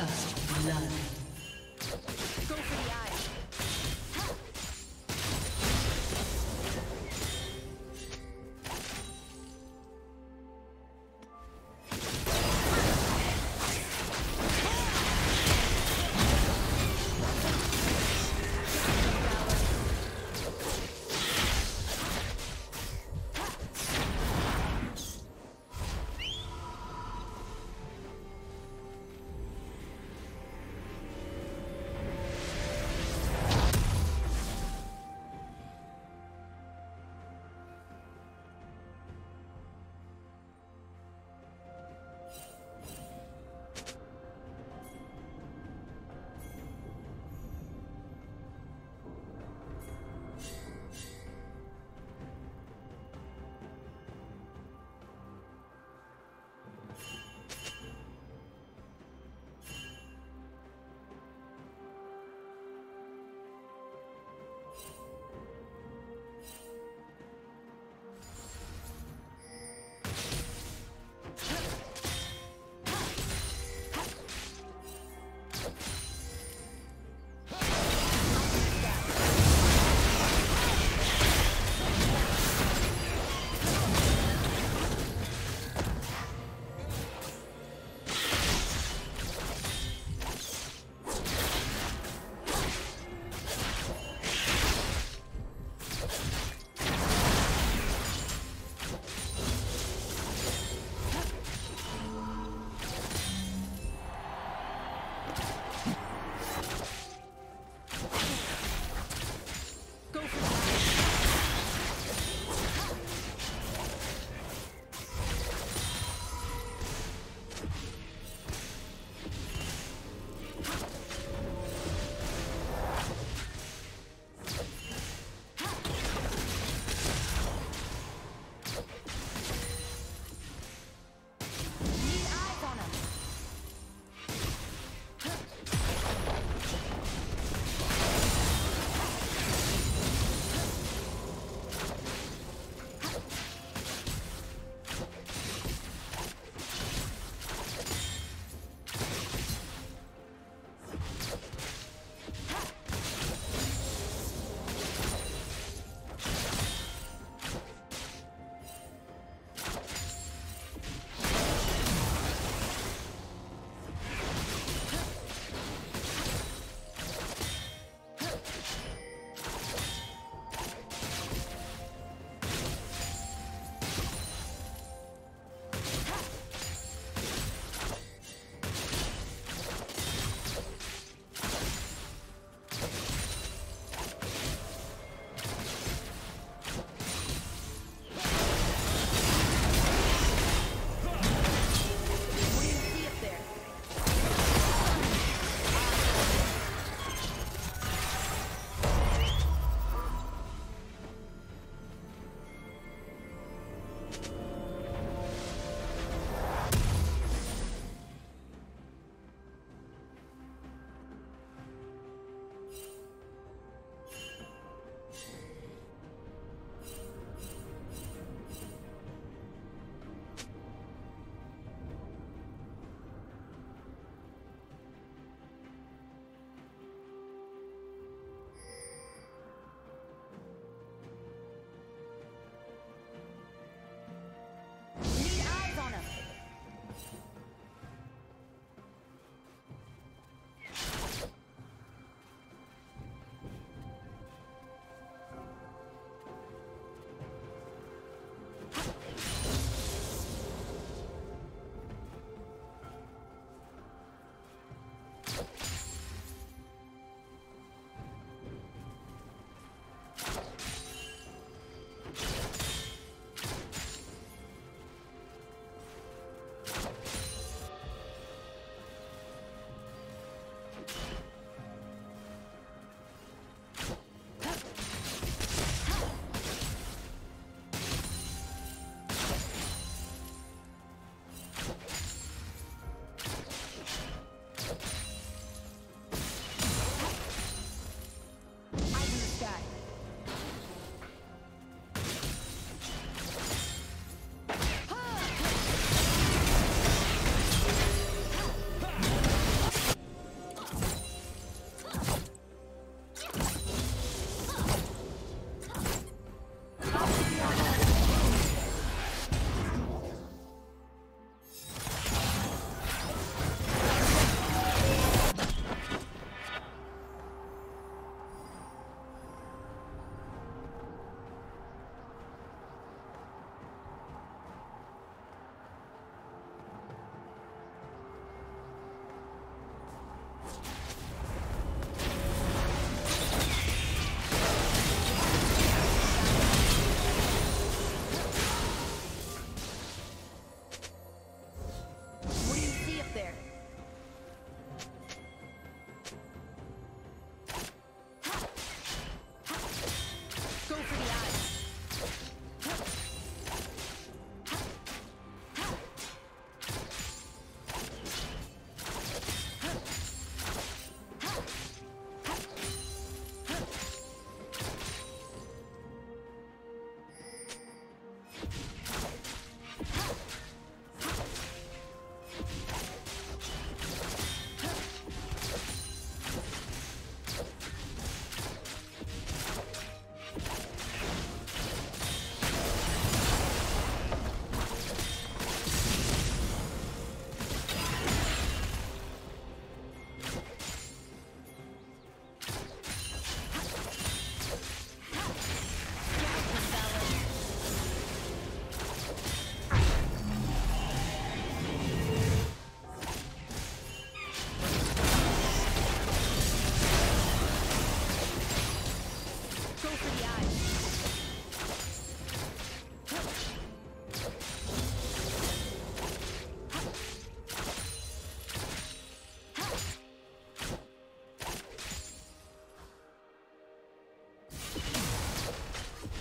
First blood.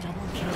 Double kill.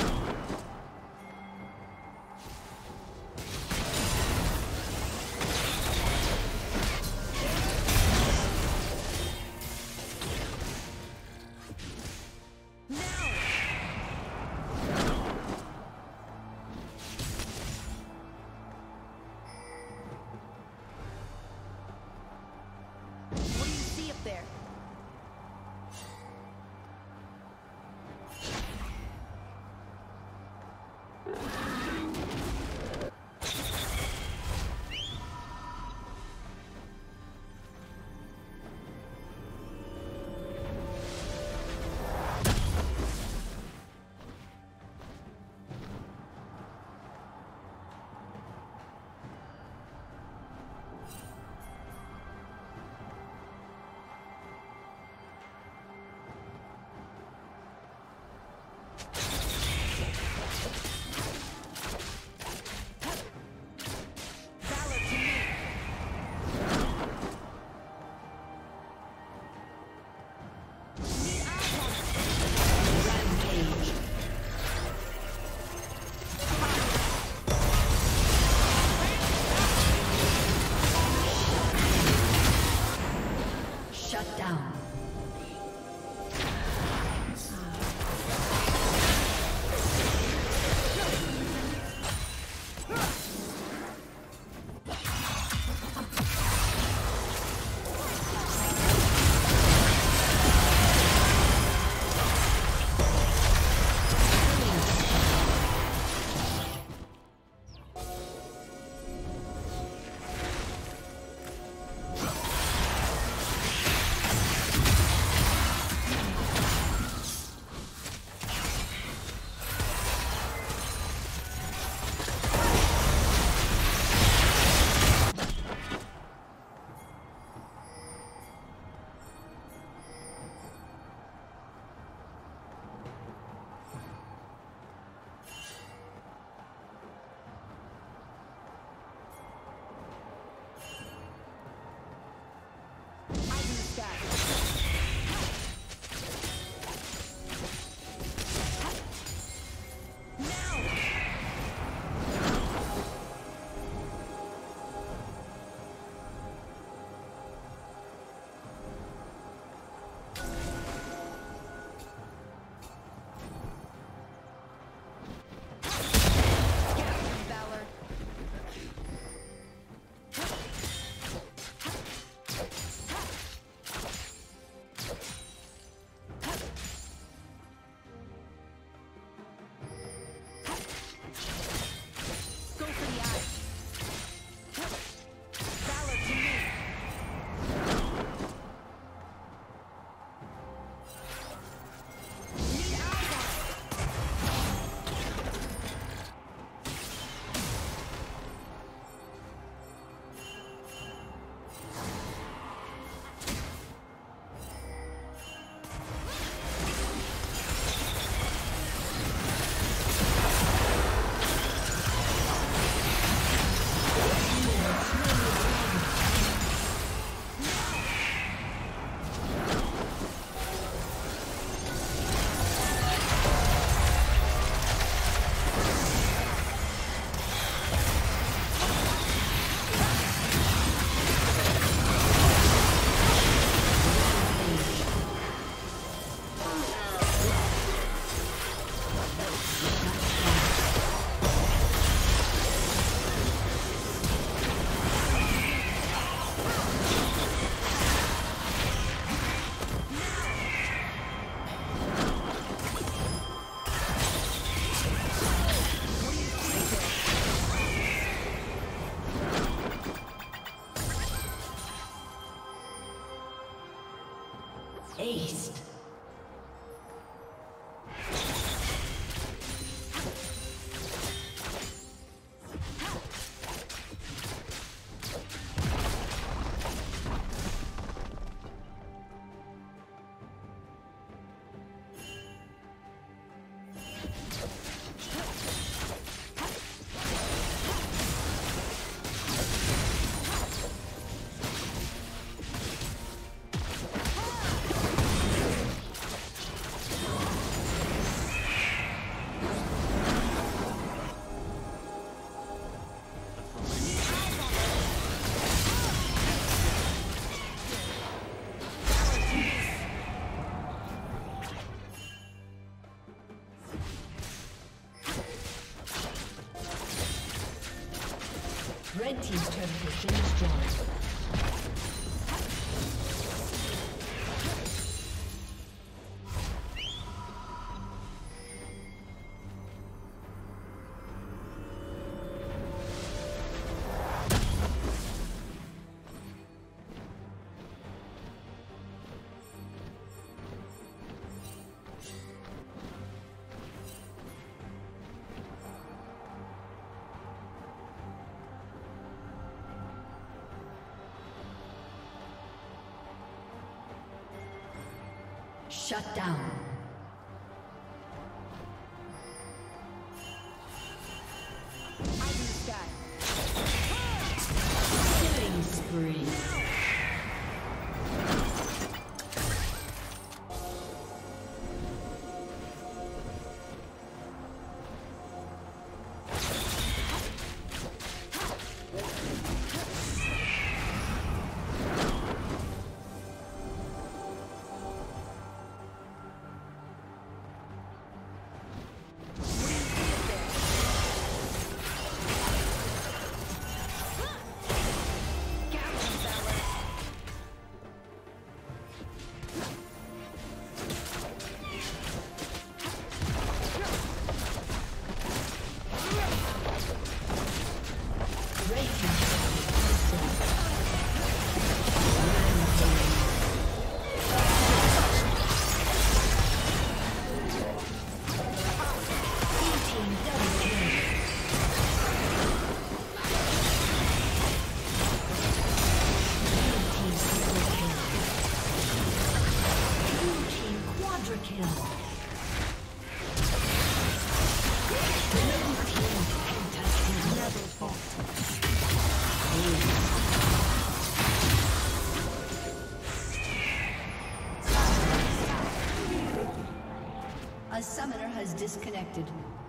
Team's turret Shut down. Disconnected. Red Team's inhibitor has been